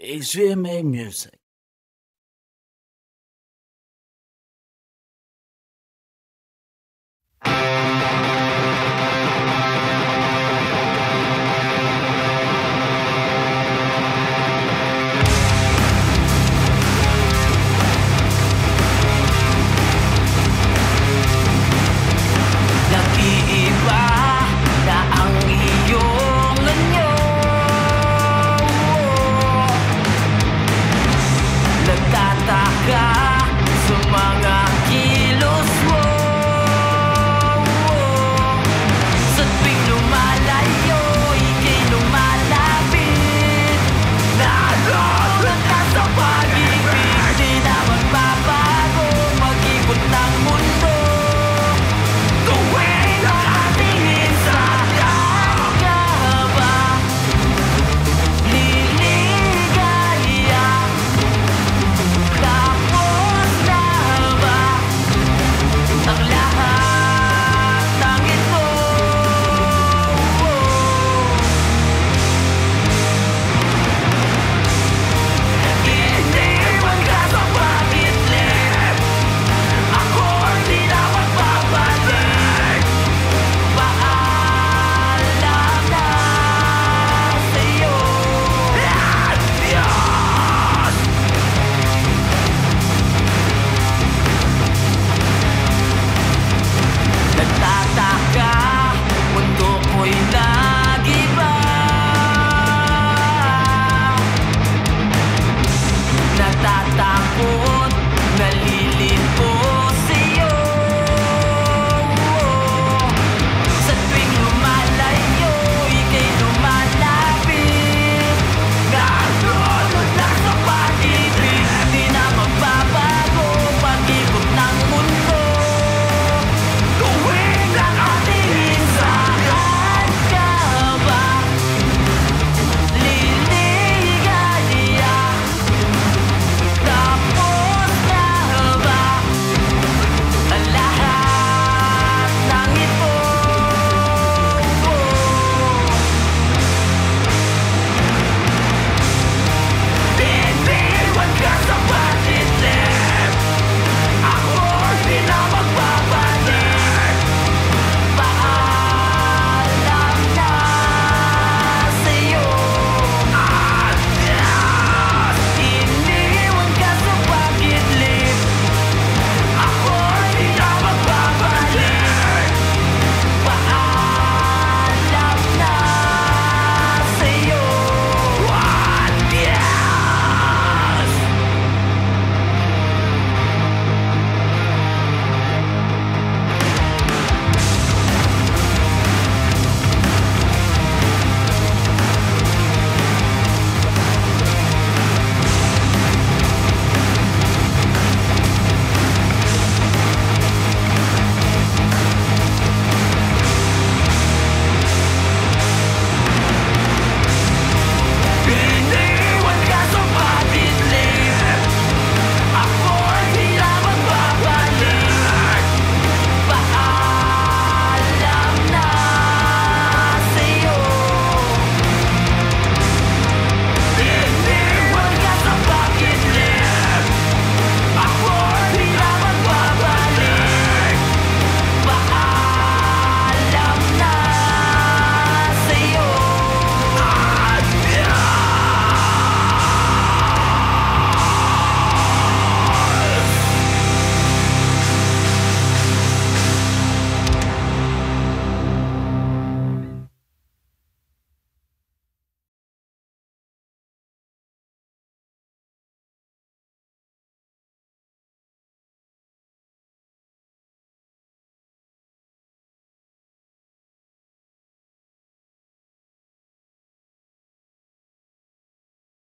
is VMA Music.